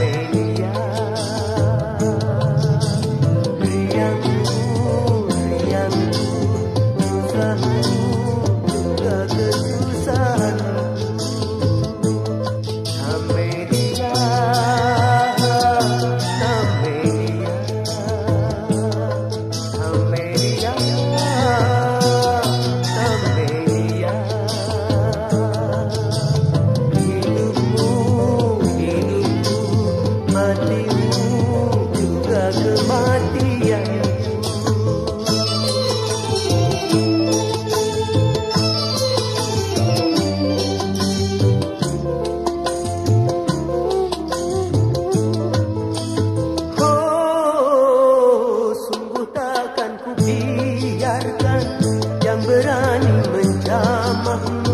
Rianku, Rianku, Oh, biarkan Yang berani menjamahmu.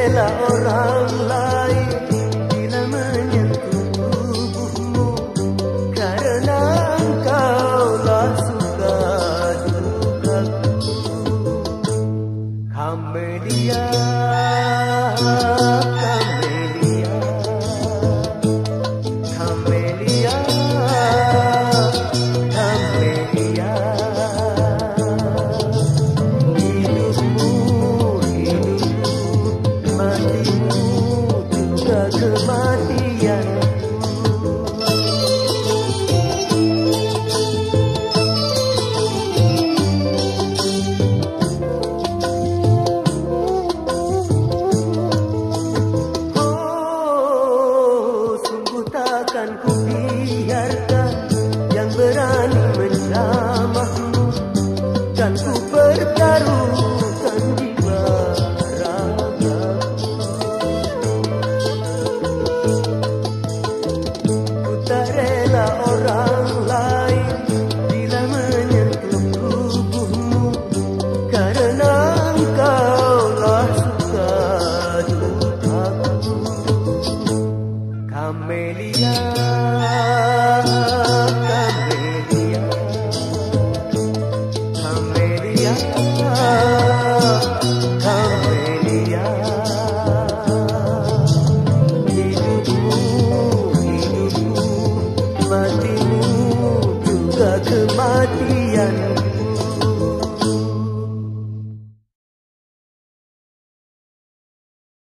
bela orang lain bila menyentuh tubuhmu. Karena engkau lah suka dukaku kamu dia Menjamahmu dan ku berjarakkan di barat. Ku tara orang lain bila menyentuh tubuhmu, karena engkaulah suka duduk. Kamelia. Amen.